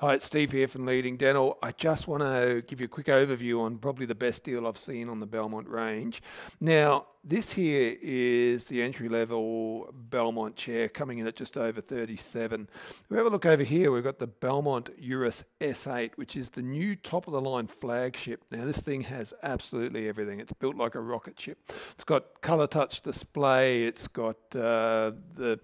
Hi, it's Steve here from Leading Dental. I just want to give you a quick overview on probably the best deal I've seen on the Belmont range. Now, this here is the entry-level Belmont chair coming in at just over 37. If we have a look over here, we've got the Belmont Eurus S8, which is the new top-of-the-line flagship. Now, this thing has absolutely everything. It's built like a rocket ship. It's got color touch display. It's got uh, the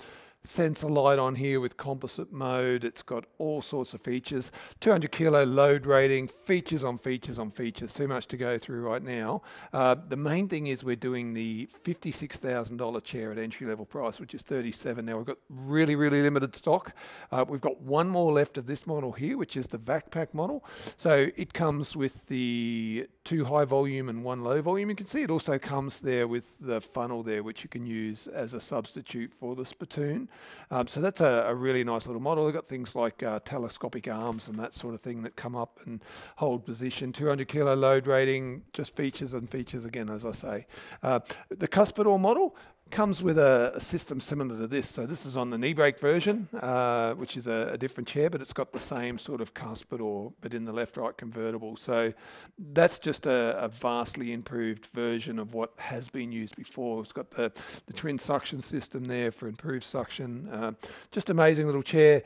sensor light on here with composite mode. It's got all sorts of features. 200 kilo load rating, features on features on features. Too much to go through right now. Uh, the main thing is we're doing the $56,000 chair at entry level price, which is 37. Now we've got really, really limited stock. Uh, we've got one more left of this model here, which is the VacPack model. So it comes with the two high volume and one low volume. You can see it also comes there with the funnel there, which you can use as a substitute for the spittoon. Um, so that's a, a, really nice little model. They've got things like uh, telescopic arms and that sort of thing that come up and hold position. 200 kilo load rating, just features and features again, as I say. Uh, the Cuspidor model, comes with a, a, system similar to this. So this is on the knee brake version, uh, which is a, a, different chair, but it's got the same sort of Cuspidor, but in the left-right convertible. So that's just a, a, vastly improved version of what has been used before. It's got the, the twin suction system there for improved suction. Uh, just amazing little chair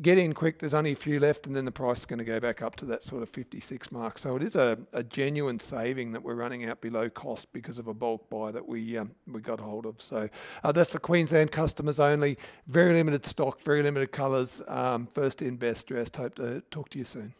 get in quick. There's only a few left, and then the price is going to go back up to that sort of 56 mark. So it is a, a genuine saving that we're running out below cost because of a bulk buy that we um, we got hold of. So uh, that's for Queensland customers only. Very limited stock, very limited colours. Um, first in, best dressed. Hope to talk to you soon.